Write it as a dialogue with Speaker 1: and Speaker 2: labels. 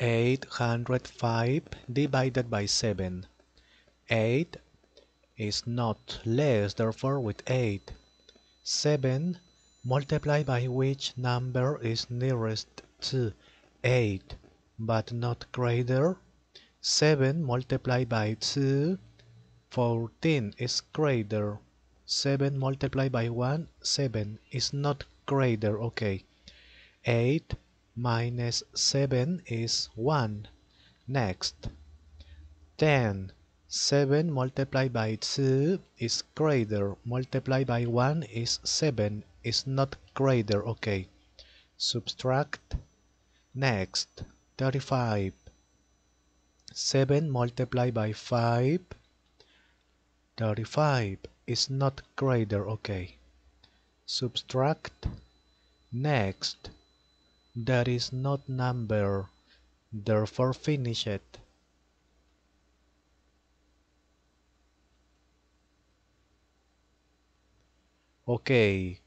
Speaker 1: 805 divided by 7. 8 is not less, therefore with 8. 7 multiplied by which number is nearest to 8 but not greater. 7 multiplied by 2, 14 is greater. 7 multiplied by 1, 7 is not greater, okay. 8 minus 7 is 1. Next, 10. 7 multiplied by 2 is greater, multiplied by 1 is 7, is not greater, okay. Subtract. Next, 35. 7 multiplied by 5, 35 is not greater, okay. Subtract. Next, there is not number, therefore finish it. Okay,